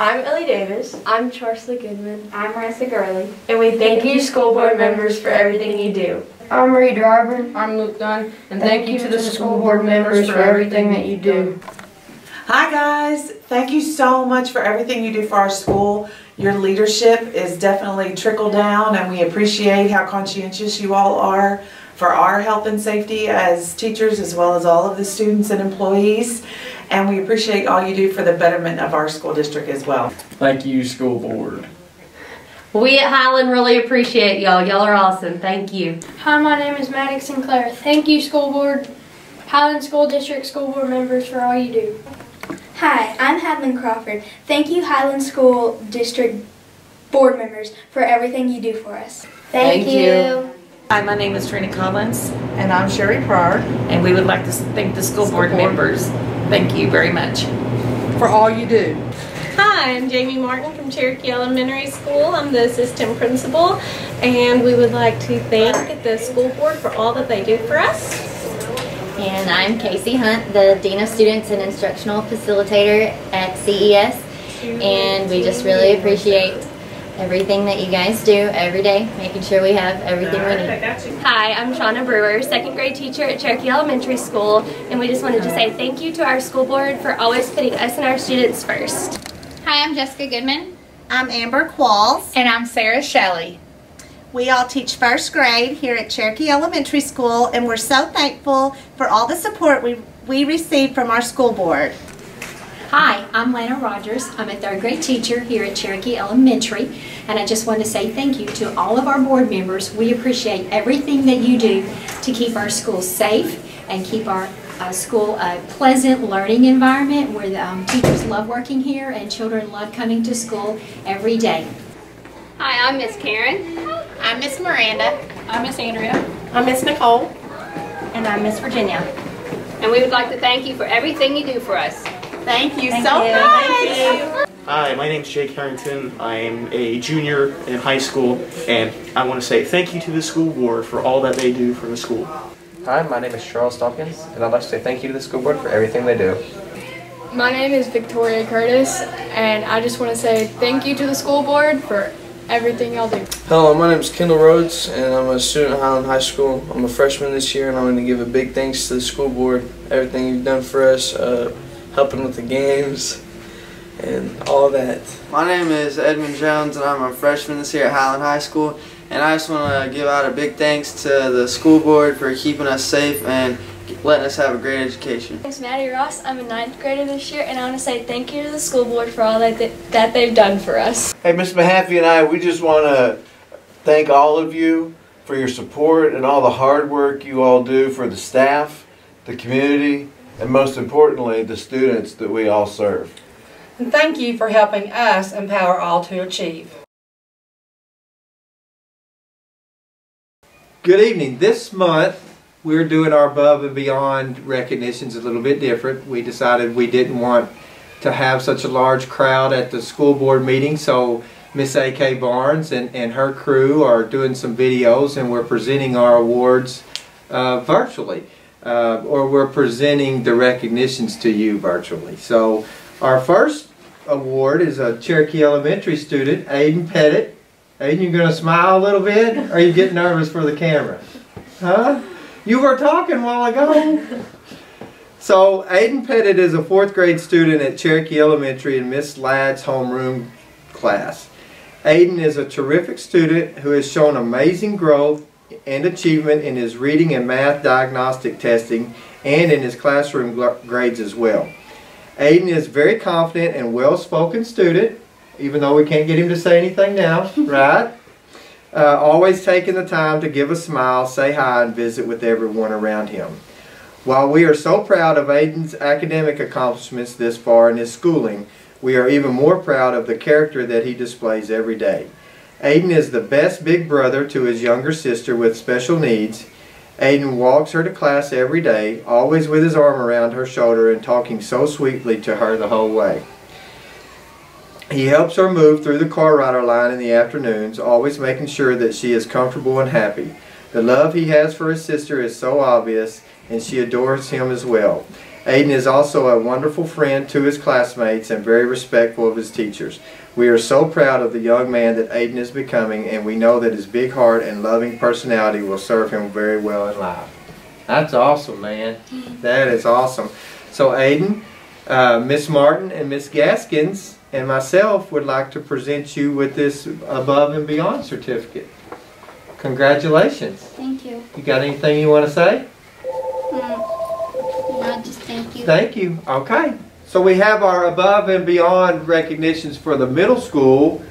I'm Ellie Davis. I'm Charsley Goodman. I'm Marissa Gurley. And we thank you, school board members, for everything you do. I'm Marie Driver. I'm Luke Dunn. And thank, thank you to the school board members for everything that you do. Hi guys, thank you so much for everything you do for our school. Your leadership is definitely trickled down and we appreciate how conscientious you all are for our health and safety as teachers as well as all of the students and employees. And we appreciate all you do for the betterment of our school district as well. Thank you, school board. We at Highland really appreciate y'all. Y'all are awesome. Thank you. Hi, my name is Maddox Sinclair. Thank you, school board, Highland School District school board members for all you do. Hi, I'm Hadlin Crawford. Thank you, Highland School District board members, for everything you do for us. Thank, Thank you. you. Hi, my name is Trina Collins. And I'm Sherry Pryor. And we would like to thank the school, school board, board members. Thank you very much. For all you do. Hi, I'm Jamie Martin from Cherokee Elementary School. I'm the assistant principal. And we would like to thank the school board for all that they do for us. And I'm Casey Hunt, the Dean of Students and Instructional Facilitator at CES. And we just really appreciate everything that you guys do every day, making sure we have everything we need. Hi, I'm Shauna Brewer, second grade teacher at Cherokee Elementary School, and we just wanted to say thank you to our school board for always putting us and our students first. Hi, I'm Jessica Goodman. I'm Amber Qualls. And I'm Sarah Shelley. We all teach first grade here at Cherokee Elementary School, and we're so thankful for all the support we, we receive from our school board. Hi, I'm Lana Rogers. I'm a third grade teacher here at Cherokee Elementary, and I just want to say thank you to all of our board members. We appreciate everything that you do to keep our school safe and keep our uh, school a pleasant learning environment where the um, teachers love working here and children love coming to school every day. Hi, I'm Miss Karen. I'm Miss Miranda. I'm Miss Andrea. I'm Miss Nicole. And I'm Miss Virginia. And we would like to thank you for everything you do for us. Thank you Thank so you. much. Thank Hi, my name is Jake Harrington. I am a junior in high school, and I want to say thank you to the school board for all that they do for the school. Hi, my name is Charles Dawkins, and I'd like to say thank you to the school board for everything they do. My name is Victoria Curtis, and I just want to say thank you to the school board for everything y'all do. Hello, my name is Kendall Rhodes, and I'm a student at Highland High School. I'm a freshman this year, and I'm going to give a big thanks to the school board, everything you've done for us. Uh, helping with the games and all that. My name is Edmund Jones and I'm a freshman this year at Highland High School and I just want to give out a big thanks to the school board for keeping us safe and letting us have a great education. My is Maddie Ross. I'm a ninth grader this year and I want to say thank you to the school board for all that, they, that they've done for us. Hey Ms. Mahaffey and I, we just want to thank all of you for your support and all the hard work you all do for the staff, the community, and most importantly, the students that we all serve. And thank you for helping us empower all to achieve. Good evening. This month, we're doing our above and beyond recognitions a little bit different. We decided we didn't want to have such a large crowd at the school board meeting, so Miss A.K. Barnes and, and her crew are doing some videos and we're presenting our awards uh, virtually uh, or we're presenting the recognitions to you virtually. So our first award is a Cherokee Elementary student, Aiden Pettit. Aiden, you going to smile a little bit? Or are you getting nervous for the camera? Huh? You were talking a while ago. So Aiden Pettit is a fourth grade student at Cherokee Elementary in Miss Ladd's homeroom class. Aiden is a terrific student who has shown amazing growth and achievement in his reading and math diagnostic testing and in his classroom grades as well. Aiden is very confident and well-spoken student, even though we can't get him to say anything now, right? Uh, always taking the time to give a smile, say hi, and visit with everyone around him. While we are so proud of Aiden's academic accomplishments this far in his schooling, we are even more proud of the character that he displays every day. Aiden is the best big brother to his younger sister with special needs. Aiden walks her to class every day, always with his arm around her shoulder and talking so sweetly to her the whole way. He helps her move through the car rider line in the afternoons, always making sure that she is comfortable and happy. The love he has for his sister is so obvious, and she adores him as well. Aiden is also a wonderful friend to his classmates and very respectful of his teachers. We are so proud of the young man that Aiden is becoming, and we know that his big heart and loving personality will serve him very well in life. That's awesome, man. That is awesome. So, Aiden, uh, Miss Martin and Miss Gaskins and myself would like to present you with this above and beyond certificate. Congratulations. Thank you. You got anything you want to say? Mm. No, just thank you. Thank you. Okay. So we have our above and beyond recognitions for the middle school,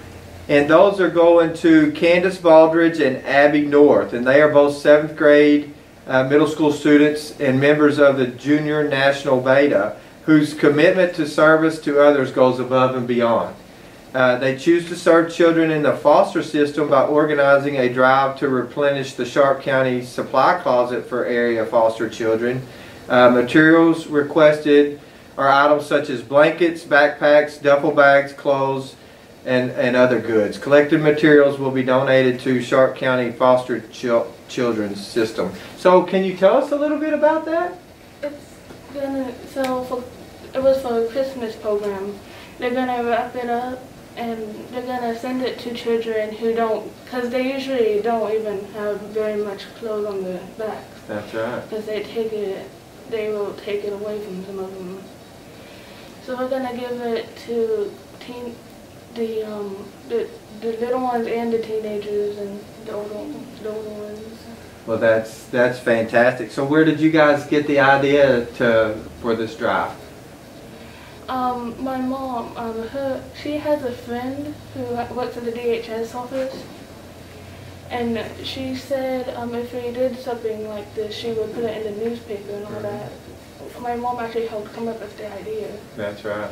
and those are going to Candace Baldridge and Abby North, and they are both seventh grade uh, middle school students and members of the Junior National Beta, whose commitment to service to others goes above and beyond. Uh, they choose to serve children in the foster system by organizing a drive to replenish the Sharp County supply closet for area foster children. Uh, materials requested are items such as blankets, backpacks, duffel bags, clothes, and, and other goods. Collected materials will be donated to Sharp County Foster Chil Children's System. So can you tell us a little bit about that? It's gonna, so for, it was for a Christmas program. They're gonna wrap it up and they're gonna send it to children who don't, because they usually don't even have very much clothes on their backs. That's right. Because they take it, they will take it away from some of them. So we're gonna give it to teen, the um, the the little ones and the teenagers and the older the older ones. Well, that's that's fantastic. So where did you guys get the idea to for this drive? Um, my mom, um, her she has a friend who works at the DHS office, and she said um, if we did something like this, she would put it in the newspaper and all that. My mom actually helped come up with the idea. That's right.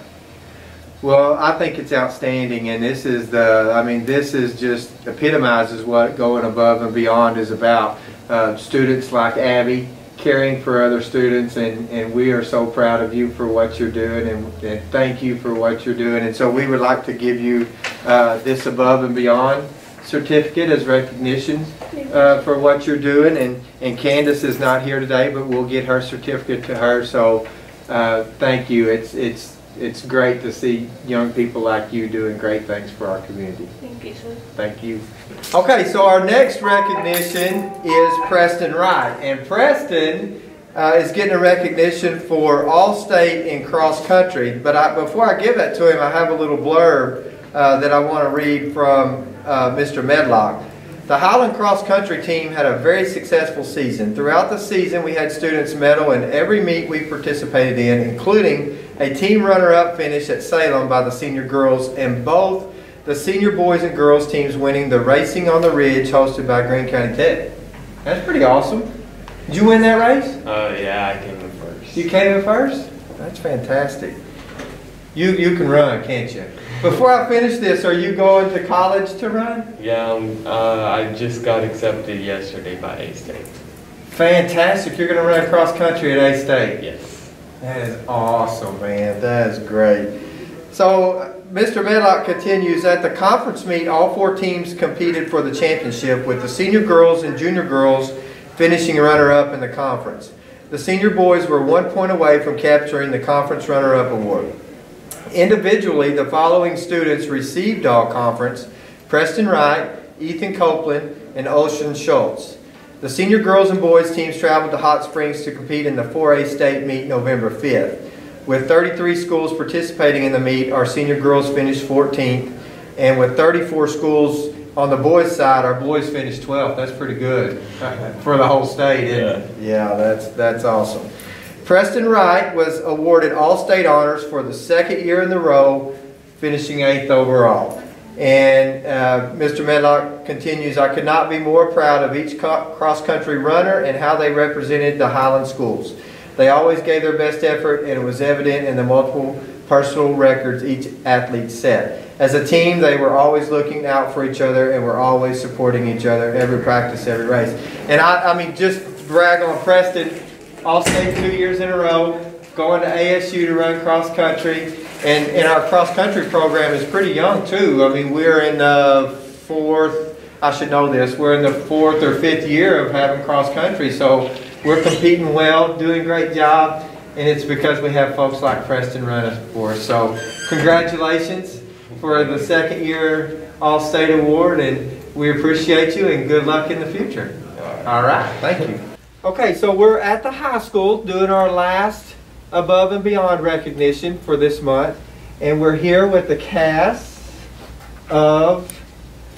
Well, I think it's outstanding, and this is the, I mean, this is just epitomizes what going above and beyond is about. Uh, students like Abby caring for other students, and, and we are so proud of you for what you're doing, and, and thank you for what you're doing. And so we would like to give you uh, this above and beyond certificate as recognition uh, for what you're doing. And, and Candace is not here today, but we'll get her certificate to her. So uh, thank you. It's, it's, it's great to see young people like you doing great things for our community. Thank you, sir. Thank you. Okay, so our next recognition is Preston Wright. And Preston uh, is getting a recognition for All-State in cross country. But I, before I give that to him, I have a little blurb uh, that I want to read from uh, Mr. Medlock. The Highland Cross Country team had a very successful season. Throughout the season, we had students medal in every meet we participated in, including a team runner-up finish at Salem by the senior girls, and both the senior boys and girls teams winning the Racing on the Ridge hosted by Greene County Tech. That's pretty awesome. Did you win that race? Uh, yeah, I came in first. You came in first? That's fantastic. You, you can run, can't you? Before I finish this, are you going to college to run? Yeah, um, uh, I just got accepted yesterday by A-State. Fantastic. You're going to run cross country at A-State? Yes. That is awesome, man. That is great. So, Mr. Medlock continues, at the conference meet, all four teams competed for the championship with the senior girls and junior girls finishing runner-up in the conference. The senior boys were one point away from capturing the conference runner-up award. Individually, the following students received all conference, Preston Wright, Ethan Copeland, and Ocean Schultz. The senior girls and boys teams traveled to Hot Springs to compete in the 4A state meet November 5th. With 33 schools participating in the meet, our senior girls finished 14th, and with 34 schools on the boys' side, our boys finished 12th. That's pretty good for the whole state, isn't? Yeah, that's, that's awesome. Preston Wright was awarded All-State Honors for the second year in the row, finishing eighth overall. And uh, Mr. Medlock continues, I could not be more proud of each cross-country runner and how they represented the Highland schools. They always gave their best effort, and it was evident in the multiple personal records each athlete set. As a team, they were always looking out for each other and were always supporting each other every practice, every race. And I, I mean, just brag on Preston, all-state two years in a row, going to ASU to run cross country. And, and our cross country program is pretty young too. I mean, we're in the fourth, I should know this, we're in the fourth or fifth year of having cross country. So we're competing well, doing a great job. and it's because we have folks like Preston running for us. So congratulations for the second year All-State Award, and we appreciate you, and good luck in the future. All right, thank you. Okay, so we're at the high school doing our last above and beyond recognition for this month, and we're here with the cast of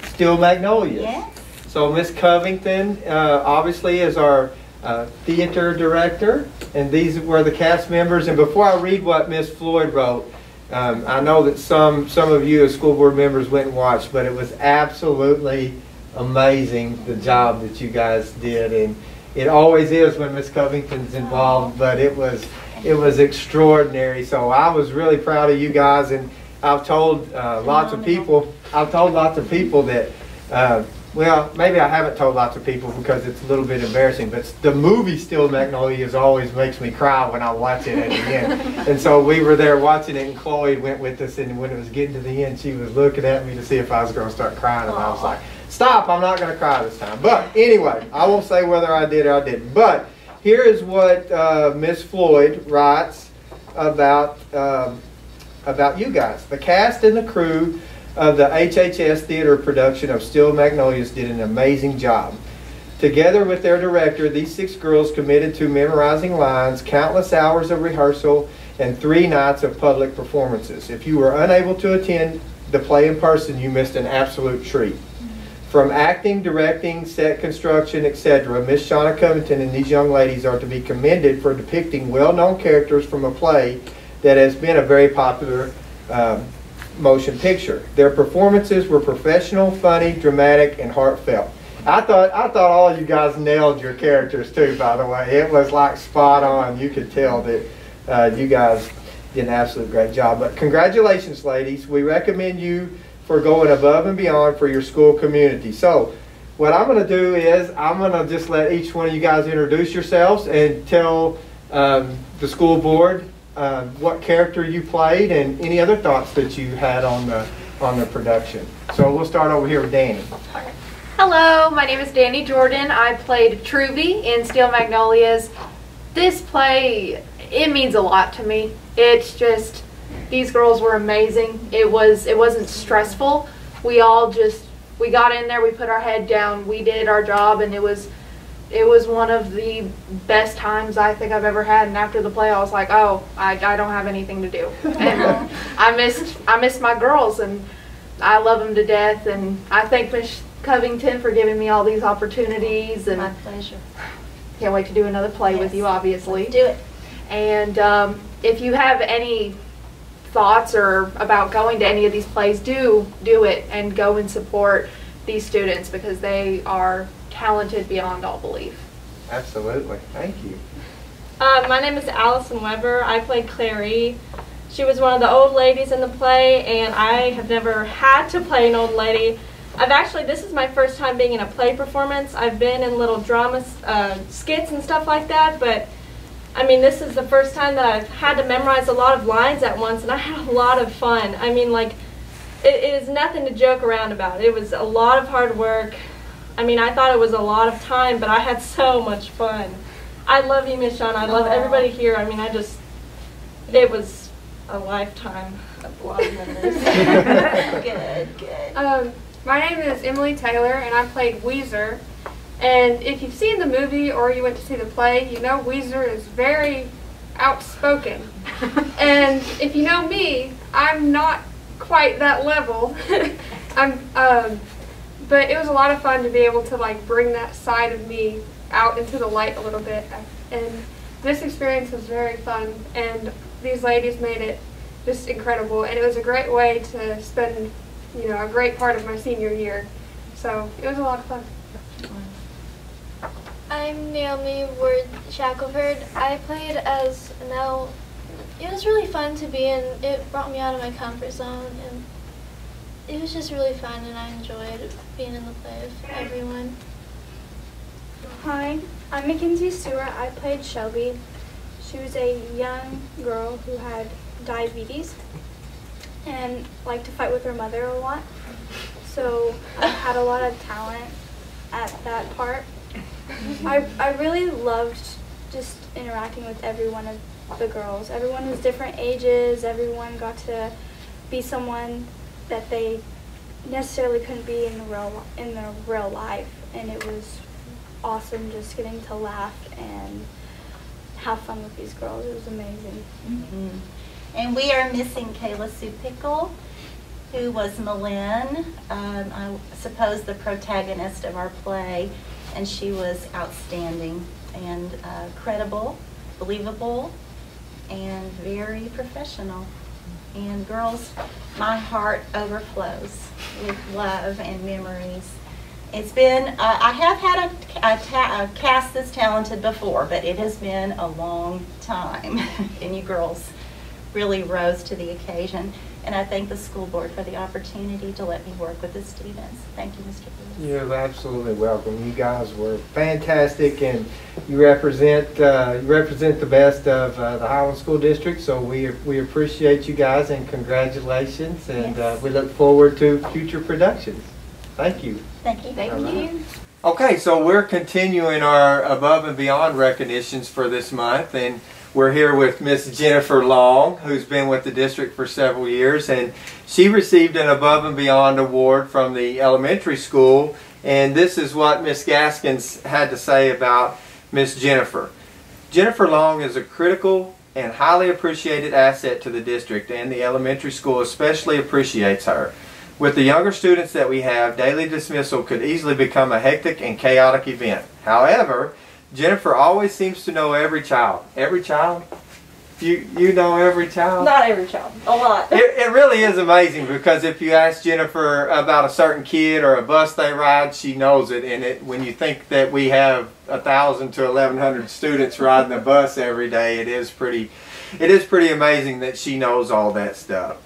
Steel Magnolias. So Miss Covington, uh, obviously, is our uh, theater director, and these were the cast members. And before I read what Miss Floyd wrote, um, I know that some some of you as school board members went and watched, but it was absolutely amazing the job that you guys did, and it always is when Miss Covington's involved. But it was it was extraordinary. So I was really proud of you guys, and I've told uh, lots of people. I've told lots of people that. Uh, well, maybe I haven't told lots of people because it's a little bit embarrassing, but the movie Steel Magnolias always makes me cry when I watch it at the end. and so we were there watching it, and Chloe went with us, and when it was getting to the end, she was looking at me to see if I was going to start crying, and I was like, stop, I'm not going to cry this time. But anyway, I won't say whether I did or I didn't. But here is what uh, Miss Floyd writes about, um, about you guys. The cast and the crew of the HHS theater production of Steel Magnolias did an amazing job. Together with their director, these six girls committed to memorizing lines, countless hours of rehearsal, and three nights of public performances. If you were unable to attend the play in person, you missed an absolute treat. From acting, directing, set construction, etc., Miss Shauna Covington and these young ladies are to be commended for depicting well-known characters from a play that has been a very popular um, motion picture. Their performances were professional, funny, dramatic, and heartfelt. I thought I thought all you guys nailed your characters too. By the way, it was like spot on. You could tell that uh, you guys did an absolute great job. But congratulations, ladies. We recommend you for going above and beyond for your school community. So. What I'm going to do is I'm going to just let each one of you guys introduce yourselves and tell um, the school board uh, what character you played and any other thoughts that you had on the on the production. So we'll start over here with Danny. Hello, my name is Danny Jordan. I played Truvy in Steel Magnolias. This play, it means a lot to me. It's just these girls were amazing. It was it wasn't stressful. We all just we got in there, we put our head down, we did our job and it was it was one of the best times I think I've ever had. And after the play, I was like, oh, I, I don't have anything to do. And I missed I missed my girls, and I love them to death. And I thank Miss Covington for giving me all these opportunities. And My pleasure. can't wait to do another play with you, obviously. do it. And um, if you have any thoughts or about going to any of these plays, do do it and go and support these students because they are talented beyond all belief. Absolutely. Thank you. Uh, my name is Allison Weber. I played Clairee. She was one of the old ladies in the play, and I have never had to play an old lady. I've actually, this is my first time being in a play performance. I've been in little drama uh, skits and stuff like that, but I mean, this is the first time that I've had to memorize a lot of lines at once, and I had a lot of fun. I mean, like, it, it is nothing to joke around about. It was a lot of hard work. I mean, I thought it was a lot of time, but I had so much fun. I love you, Miss Shawn. I love Aw. everybody here. I mean, I just, it was a lifetime of a lot memories. Good, good. Um, my name is Emily Taylor, and I played Ouiser. And if you've seen the movie or you went to see the play, you know Ouiser is very outspoken. and if you know me, I'm not quite that level. I'm, um, but it was a lot of fun to be able to like bring that side of me out into the light a little bit. And this experience was very fun, and these ladies made it just incredible. And it was a great way to spend, you know, a great part of my senior year. So it was a lot of fun. I'm Naomi Ward Shackelford. I played as Nell. It was really fun to be in. It brought me out of my comfort zone, and it was just really fun, and I enjoyed being in the play with everyone. Hi, I'm Mackenzie Stewart. I played Shelby. She was a young girl who had diabetes and liked to fight with her mother a lot. So I had a lot of talent at that part. I, I really loved just interacting with every one of the girls. Everyone was different ages. Everyone got to be someone that they necessarily couldn't be in the real in their real life, and it was awesome just getting to laugh and have fun with these girls. It was amazing. Mhm. And we are missing Kayla Sue Pickle, who was M'Lynn, um, I suppose the protagonist of our play, and she was outstanding and uh, credible, believable, and very professional. And girls, my heart overflows with love and memories. It's been, uh, I have had a, a, ta- a cast this talented before, but it has been a long time. and you girls really rose to the occasion. And I thank the school board for the opportunity to let me work with the students. Thank you, Mr. Lewis. You're absolutely welcome. You guys were fantastic, and you represent uh, you represent the best of uh, the Highland School District. So we we appreciate you guys and congratulations, and uh, we look forward to future productions. Thank you. Thank you. Thank you. Okay, so we're continuing our above and beyond recognitions for this month, and we're here with Miss Jennifer Long, who's been with the district for several years, and she received an above and beyond award from the elementary school, and this is what Miss Gaskins had to say about Miss Jennifer. Jennifer Long is a critical and highly appreciated asset to the district, and the elementary school especially appreciates her. With the younger students that we have, daily dismissal could easily become a hectic and chaotic event. However, Jennifer always seems to know every child. Every child? You you know every child? Not every child, a lot. It, it really is amazing because if you ask Jennifer about a certain kid or a bus they ride, she knows it. And it, when you think that we have a thousand to eleven hundred students riding the bus every day, it is pretty, it is pretty amazing that she knows all that stuff.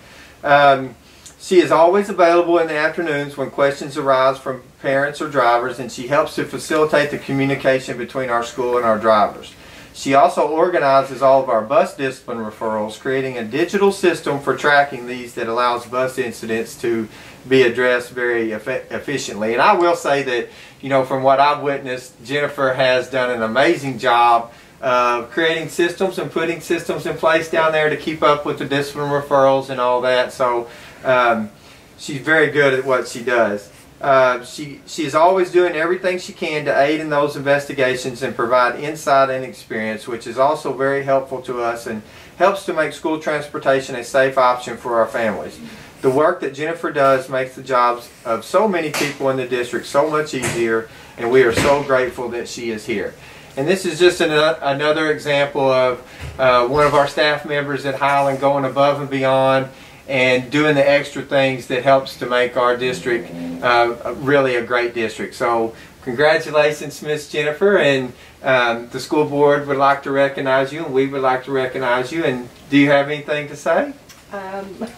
Um, she is always available in the afternoons when questions arise from parents or drivers, and she helps to facilitate the communication between our school and our drivers. She also organizes all of our bus discipline referrals, creating a digital system for tracking these that allows bus incidents to be addressed very efficiently. And I will say that, you know, from what I've witnessed, Jennifer has done an amazing job of creating systems and putting systems in place down there to keep up with the discipline referrals and all that. So um, she's very good at what she does. Uh, she she is always doing everything she can to aid in those investigations and provide insight and experience, which is also very helpful to us and helps to make school transportation a safe option for our families. The work that Jennifer does makes the jobs of so many people in the district so much easier, and we are so grateful that she is here. And this is just an, another example of uh, one of our staff members at Highland going above and beyond and doing the extra things that helps to make our district uh, really a great district. So congratulations, Miss Jennifer, and um, the school board would like to recognize you, and we would like to recognize you. And do you have anything to say? Um,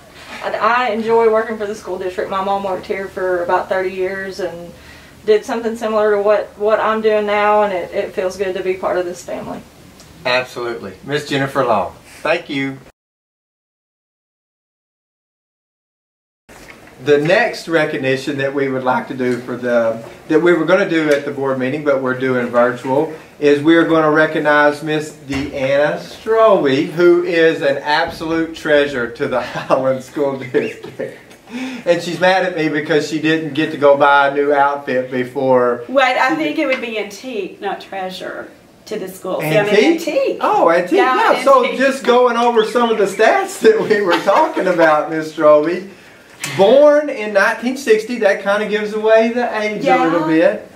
I, I enjoy working for the school district. My mom worked here for about 30 years and did something similar to what, what I'm doing now, and it, it feels good to be part of this family. Absolutely. Miss Jennifer Long. Thank you. The next recognition that we would like to do for the that we were going to do at the board meeting, but we're doing virtual, is we are going to recognize Miss Deanna Stroby, who is an absolute treasure to the Highland School District. And she's mad at me because she didn't get to go buy a new outfit before. Wait, I think it would be antique, not treasure, to the school. See, I mean, Antique? antique. Oh, antique. Yeah, Yeah, so just going over some of the stats that we were talking about, Miss Stroby. Born in 1960, that kind of gives away the age a little bit.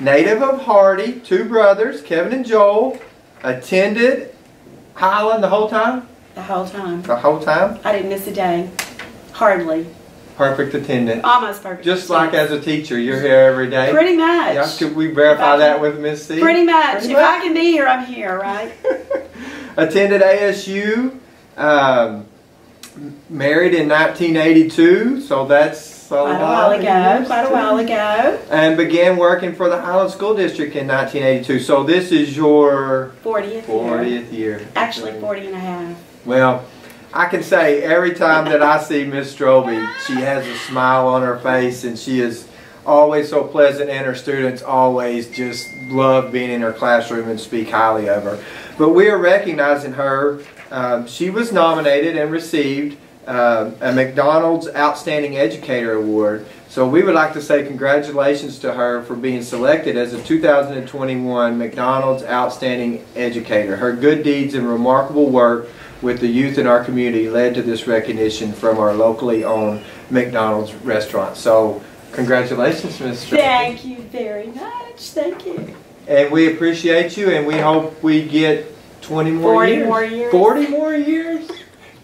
Native of Hardy, two brothers, Kevin and Joel, attended Highland the whole time? The whole time. The whole time? I didn't miss a day. Hardly. Perfect attendance. Almost perfect. Just like as a teacher, you're here every day? Pretty much. Yeah, could we verify that with Miss C? Pretty much. Pretty if I can be here, I'm here, right? attended ASU, um, married in 1982, so that's a, Quite a while ago. Quite a while ago. And began working for the Highland School District in 1982. So this is your 40th. 40th year. Actually, 40 and a half. Well, I can say every time that I see Miss Stroby, she has a smile on her face and she is always so pleasant and her students always just love being in her classroom and speak highly of her. But we are recognizing her. Um, she was nominated and received um, a McDonald's Outstanding Educator Award. So we would like to say congratulations to her for being selected as a 2021 McDonald's Outstanding Educator. Her good deeds and remarkable work with the youth in our community led to this recognition from our locally owned McDonald's restaurant. So congratulations, Ms. Thank you very much. Thank you. And we appreciate you and we hope we get 20 more 40 years. more years. 40 more years?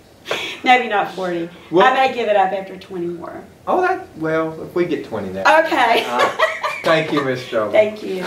Maybe not 40. Well- I may give it up after 20 more. Oh, that, well, if we get 20 now. Okay. Thank you, Ms. Strobel. Thank you.